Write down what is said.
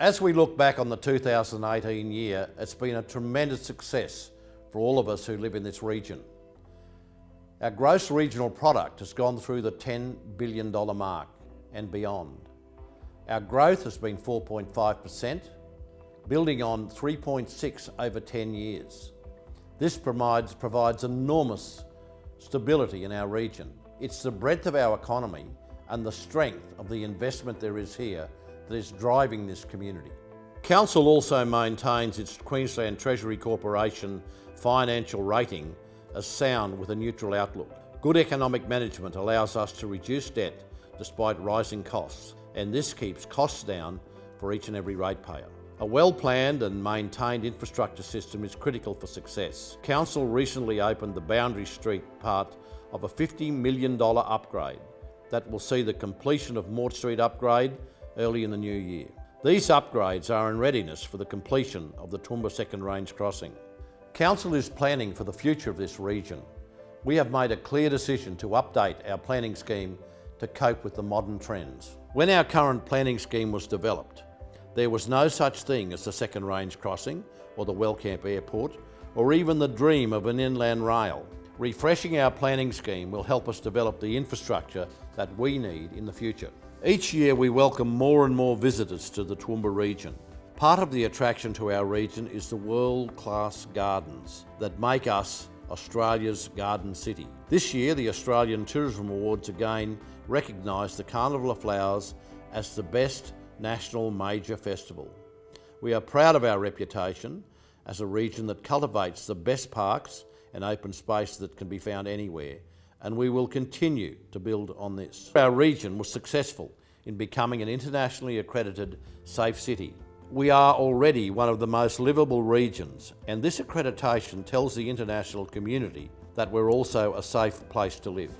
As we look back on the 2018 year, it's been a tremendous success for all of us who live in this region. Our gross regional product has gone through the $10 billion mark and beyond. Our growth has been 4.5%, building on 3.6 over 10 years. This provides, provides enormous stability in our region. It's the breadth of our economy and the strength of the investment there is here that is driving this community. Council also maintains its Queensland Treasury Corporation financial rating as sound with a neutral outlook. Good economic management allows us to reduce debt despite rising costs, and this keeps costs down for each and every ratepayer. A well-planned and maintained infrastructure system is critical for success. Council recently opened the Boundary Street part of a $50 million upgrade that will see the completion of Mort Street upgrade early in the new year. These upgrades are in readiness for the completion of the Toowoomba Second Range crossing. Council is planning for the future of this region. We have made a clear decision to update our planning scheme to cope with the modern trends. When our current planning scheme was developed, there was no such thing as the Second Range crossing or the Wellcamp Airport or even the dream of an inland rail. Refreshing our planning scheme will help us develop the infrastructure that we need in the future. Each year we welcome more and more visitors to the Toowoomba region. Part of the attraction to our region is the world-class gardens that make us Australia's garden city. This year the Australian Tourism Awards again recognised the Carnival of Flowers as the best national major festival. We are proud of our reputation as a region that cultivates the best parks and open space that can be found anywhere and we will continue to build on this. Our region was successful in becoming an internationally accredited safe city. We are already one of the most livable regions and this accreditation tells the international community that we're also a safe place to live.